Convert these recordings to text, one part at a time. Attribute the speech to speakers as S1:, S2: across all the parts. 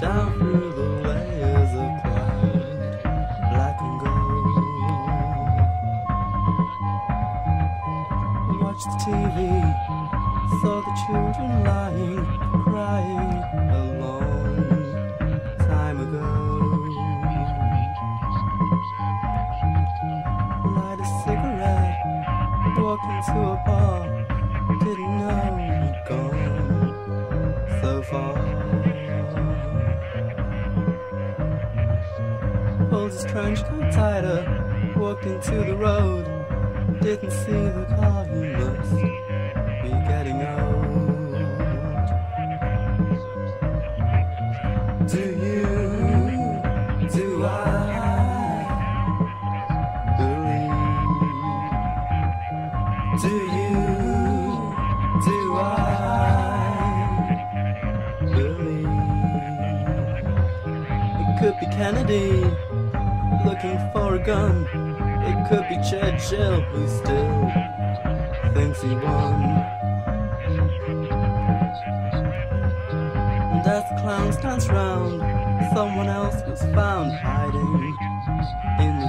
S1: down through the layers of cloud, black and gold. Watch the TV, saw the children lying, crying alone. time ago. A cigarette, walk into a bar, didn't know you'd gone so far. His trench coat tighter, walked into the road, didn't see the car, he must be getting old. Do you, do I believe? Do you, do I believe? It could be Kennedy looking for a gun. It could be Churchill who still thinks he won. And as the clowns dance round, someone else was found hiding in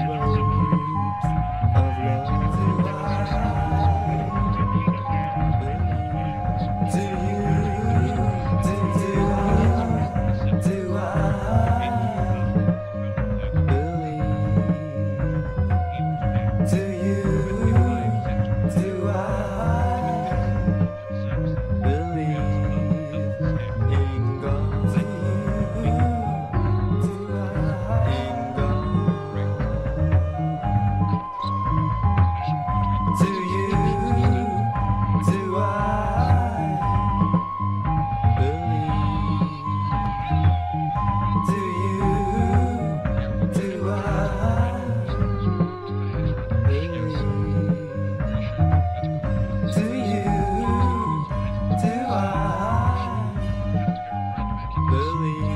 S1: slowly.